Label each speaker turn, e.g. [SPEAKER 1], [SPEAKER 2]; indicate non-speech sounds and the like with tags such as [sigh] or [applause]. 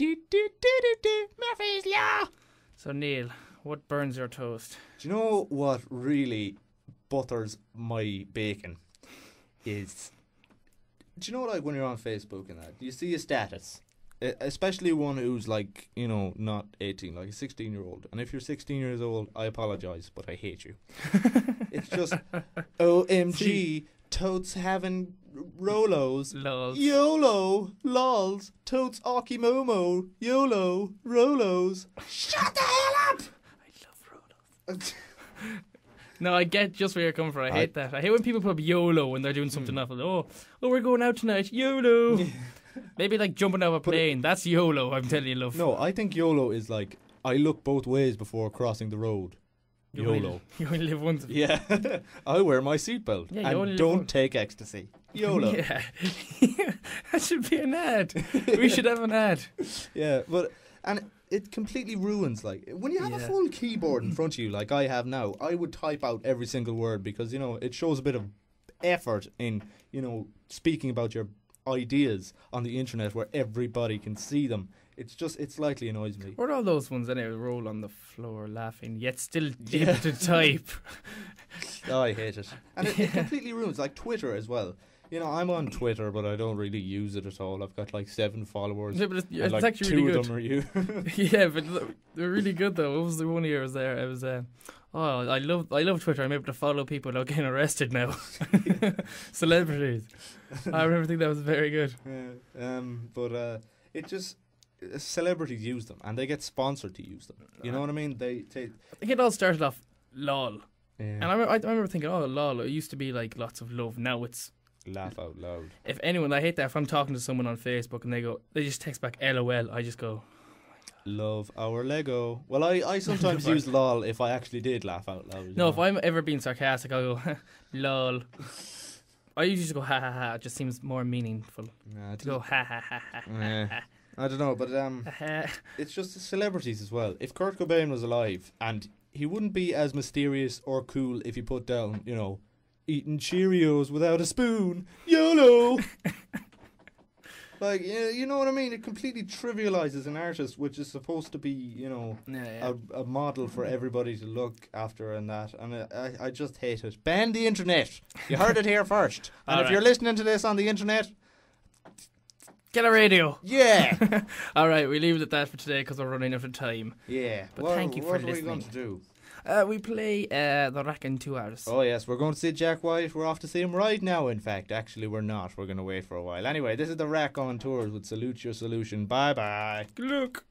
[SPEAKER 1] do, do, do, do, do, Murphy's Law. So, Neil, what burns your toast?
[SPEAKER 2] Do you know what really butters my bacon is? Do you know like when you're on Facebook and that you see a status, especially one who's like you know not 18, like a 16 year old. And if you're 16 years old, I apologize, but I hate you. [laughs] it's just OMG, totes having Rolos.
[SPEAKER 1] Lols.
[SPEAKER 2] YOLO, lols, totes Aki Momo, YOLO, Rolos. Shut the hell up!
[SPEAKER 1] I love Rolos. [laughs] No, I get just where you're coming from. I hate that. I hate when people put up YOLO when they're doing something hmm. awful. Oh, oh, we're going out tonight. YOLO. [laughs] Maybe like jumping out of a plane. That's YOLO. I'm telling you, love.
[SPEAKER 2] No, I think YOLO is like I look both ways before crossing the road. [laughs]
[SPEAKER 1] You only-
[SPEAKER 2] YOLO.
[SPEAKER 1] You only live once.
[SPEAKER 2] Yeah, [laughs] I wear my seatbelt
[SPEAKER 1] Yeah,
[SPEAKER 2] and don't
[SPEAKER 1] one-
[SPEAKER 2] take ecstasy. YOLO. [laughs] Yeah,
[SPEAKER 1] Yeah. that should be an ad. we should have an ad.
[SPEAKER 2] Yeah, but and it completely ruins like when you have a full keyboard in front of you, like I have now. I would type out every single word because you know it shows a bit of effort in you know speaking about your ideas on the internet where everybody can see them. It's just it slightly annoys me.
[SPEAKER 1] What are all those ones anyway? Roll on the floor laughing, yet still [laughs]
[SPEAKER 2] Yeah.
[SPEAKER 1] to type. [laughs] [laughs]
[SPEAKER 2] Oh, I hate it. And it, it completely ruins, like Twitter as well. You know, I'm on Twitter, but I don't really use it at all. I've got like seven followers.
[SPEAKER 1] Yeah, but it's, it's
[SPEAKER 2] like
[SPEAKER 1] actually
[SPEAKER 2] two
[SPEAKER 1] really
[SPEAKER 2] of them are you.
[SPEAKER 1] yeah, but they're really good though. What was the one year I was there? I was uh, oh, I love I love Twitter. I'm able to follow people without getting arrested now. [laughs] [laughs] Celebrities. I remember thinking that was very good. [laughs]
[SPEAKER 2] Yeah, um, but uh, it just uh, celebrities use them, and they get sponsored to use them. You know what I mean? They take.
[SPEAKER 1] I think it all started off lol,
[SPEAKER 2] Yeah.
[SPEAKER 1] and I remember, I, I remember thinking, oh lol, it used to be like lots of love. Now it's
[SPEAKER 2] laugh out loud.
[SPEAKER 1] if anyone I hate that if I'm talking to someone on Facebook and they go they just text back lol, I just go
[SPEAKER 2] Love our Lego. Well, I, I sometimes [laughs] use lol if I actually did laugh out loud.
[SPEAKER 1] no. If? I'm ever being sarcastic, I go [laughs] lol. I usually just go ha ha ha. It just seems more meaningful
[SPEAKER 2] Nah,
[SPEAKER 1] to go ha ha ha ha
[SPEAKER 2] Yeah.
[SPEAKER 1] ha.
[SPEAKER 2] I don't know, but um, [laughs] it's just the celebrities as well. If Kurt Cobain was alive, and he wouldn't be as mysterious or cool if he put down, you know, eating Cheerios without a spoon, YOLO. Like, yeah, you know what I mean? It completely trivializes an artist, which is supposed to be, you know,
[SPEAKER 1] Yeah, yeah.
[SPEAKER 2] a, a model for everybody to look after and that. And I, I, I just hate it. Ban the internet. You heard it here first. And
[SPEAKER 1] All
[SPEAKER 2] if
[SPEAKER 1] right.
[SPEAKER 2] you're listening to this on the internet,
[SPEAKER 1] Get a radio.
[SPEAKER 2] yeah, [laughs]
[SPEAKER 1] All right, we leave it at that for today because we're running out of time.
[SPEAKER 2] yeah.
[SPEAKER 1] But
[SPEAKER 2] what,
[SPEAKER 1] thank you for listening.
[SPEAKER 2] what are we going to do?
[SPEAKER 1] Uh, we play uh, the Raconteurs.
[SPEAKER 2] Oh yes, we're going to see Jack White. We're off to see him right now. In fact, actually, we're not. We're going to wait for a while. Anyway, this is the Raconteurs with Salute Your Solution. Bye bye.
[SPEAKER 1] Look.